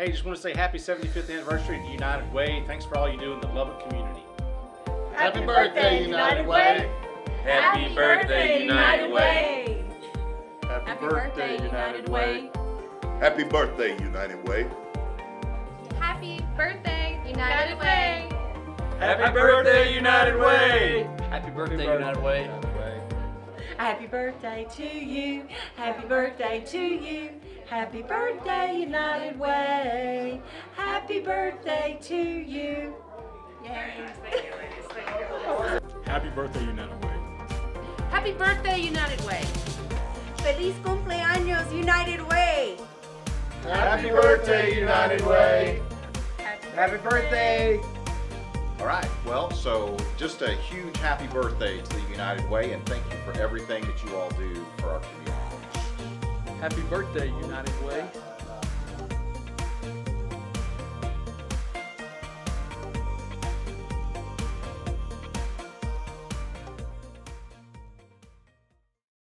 Hey, just want to say happy 75th anniversary to United Way. Thanks for all you do in the Lubbock community. Happy birthday, United Way. Happy birthday, United Way. Happy birthday, United Way. Happy birthday, United Way. Happy birthday, United Way. Happy birthday, United Way. Happy birthday, United Way. Happy birthday to you. Happy birthday to you. Happy birthday, United Way. Happy birthday to you. Yay. Happy birthday, United Way. Happy birthday, United Way. Feliz cumpleaños, United Way. Happy birthday, United Way. Happy birthday! All right, well, so just a huge happy birthday to the United Way, and thank you for everything that you all do for our community. Happy birthday, United Way.